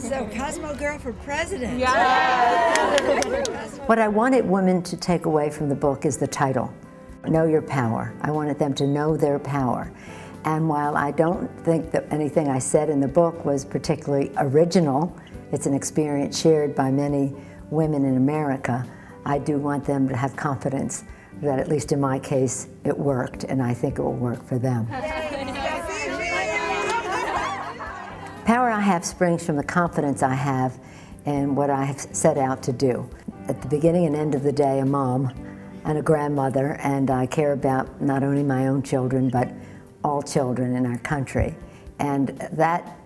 So, Cosmo Girl for President. What I wanted women to take away from the book is the title, Know Your Power. I wanted them to know their power. And while I don't think that anything I said in the book was particularly original, it's an experience shared by many women in America, I do want them to have confidence that at least in my case, it worked, and I think it will work for them. Power I have springs from the confidence I have in what I have set out to do. At the beginning and end of the day, a mom and a grandmother, and I care about not only my own children, but all children in our country. And that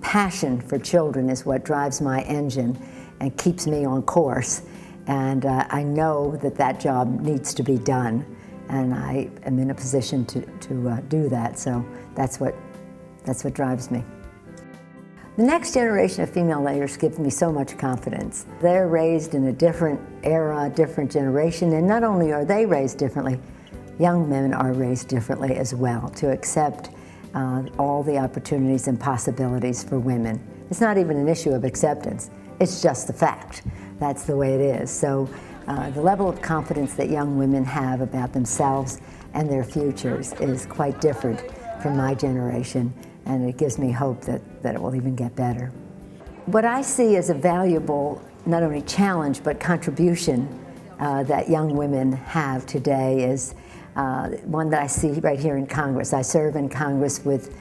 passion for children is what drives my engine and keeps me on course. And uh, I know that that job needs to be done, and I am in a position to, to uh, do that. So that's what, that's what drives me. The next generation of female leaders gives me so much confidence. They're raised in a different era, different generation, and not only are they raised differently, young men are raised differently as well to accept uh, all the opportunities and possibilities for women. It's not even an issue of acceptance, it's just the fact. That's the way it is. So uh, the level of confidence that young women have about themselves and their futures is quite different from my generation and it gives me hope that, that it will even get better. What I see as a valuable, not only challenge, but contribution uh, that young women have today is uh, one that I see right here in Congress. I serve in Congress with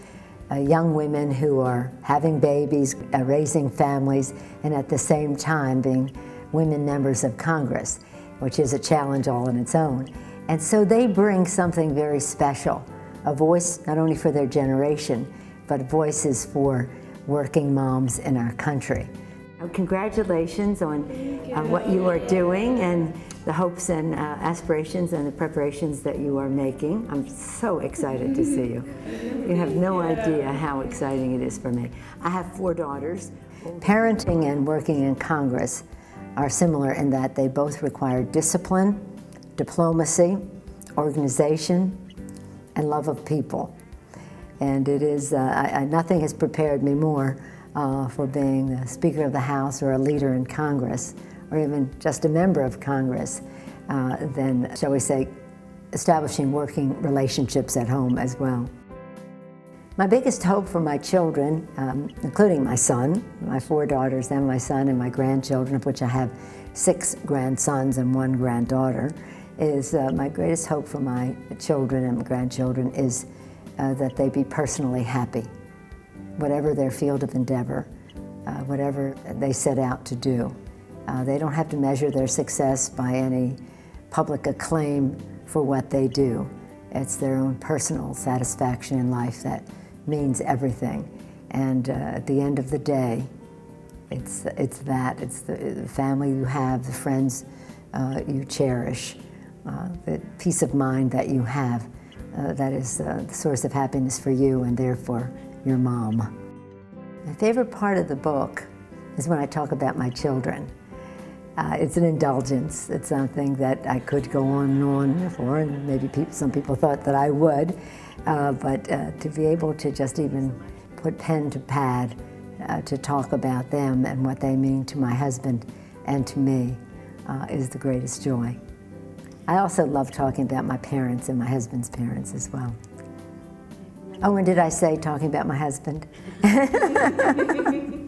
uh, young women who are having babies, uh, raising families, and at the same time being women members of Congress, which is a challenge all in its own. And so they bring something very special, a voice not only for their generation, but voices for working moms in our country. Congratulations on uh, what you are doing and the hopes and uh, aspirations and the preparations that you are making. I'm so excited to see you. You have no idea how exciting it is for me. I have four daughters. Parenting and working in Congress are similar in that they both require discipline, diplomacy, organization, and love of people. And it is, uh, I, I, nothing has prepared me more uh, for being the Speaker of the House or a leader in Congress, or even just a member of Congress, uh, than, shall we say, establishing working relationships at home as well. My biggest hope for my children, um, including my son, my four daughters and my son and my grandchildren, of which I have six grandsons and one granddaughter, is uh, my greatest hope for my children and grandchildren is uh, that they be personally happy, whatever their field of endeavor, uh, whatever they set out to do. Uh, they don't have to measure their success by any public acclaim for what they do. It's their own personal satisfaction in life that means everything. And uh, at the end of the day, it's, it's that. It's the, the family you have, the friends uh, you cherish, uh, the peace of mind that you have uh, that is uh, the source of happiness for you and therefore your mom. My favorite part of the book is when I talk about my children. Uh, it's an indulgence. It's something that I could go on and on for, and maybe some people thought that I would. Uh, but uh, to be able to just even put pen to pad uh, to talk about them and what they mean to my husband and to me is the greatest joy. I also love talking about my parents and my husband's parents as well. Oh, and did I say talking about my husband?